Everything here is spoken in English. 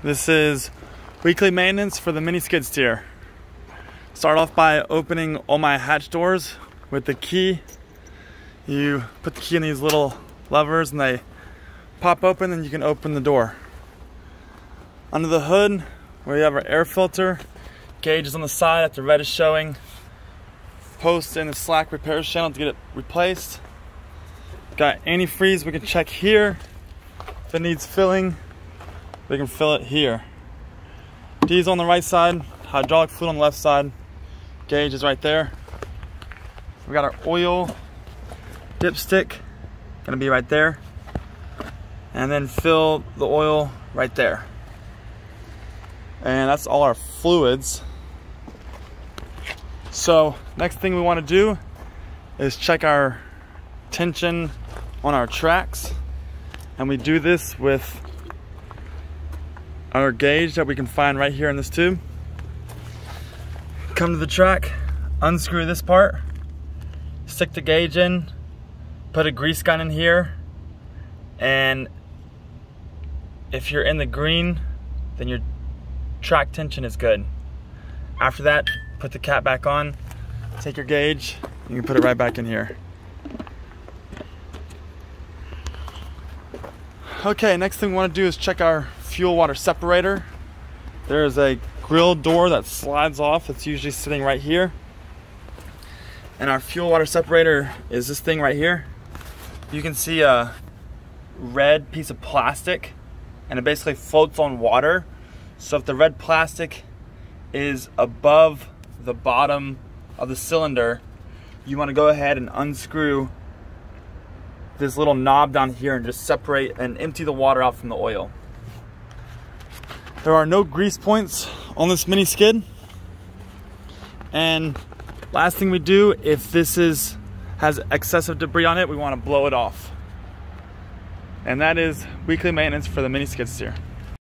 This is weekly maintenance for the mini skid steer. Start off by opening all my hatch doors with the key. You put the key in these little levers and they pop open and you can open the door. Under the hood, where you have our air filter, gauge is on the side that the red is showing. Post in the slack repair channel to get it replaced. Got antifreeze we can check here. If it needs filling, we can fill it here. D's on the right side, hydraulic fluid on the left side. Gauge is right there. We got our oil dipstick, gonna be right there. And then fill the oil right there. And that's all our fluids. So next thing we wanna do is check our tension on our tracks. And we do this with our gauge that we can find right here in this tube. Come to the track, unscrew this part, stick the gauge in, put a grease gun in here, and if you're in the green, then your track tension is good. After that, put the cap back on, take your gauge, you can put it right back in here. Okay, next thing we want to do is check our fuel water separator. There is a grill door that slides off. It's usually sitting right here. And our fuel water separator is this thing right here. You can see a red piece of plastic and it basically floats on water. So if the red plastic is above the bottom of the cylinder, you want to go ahead and unscrew this little knob down here and just separate and empty the water out from the oil. There are no grease points on this mini skid. And last thing we do, if this is has excessive debris on it, we want to blow it off. And that is weekly maintenance for the mini skid steer.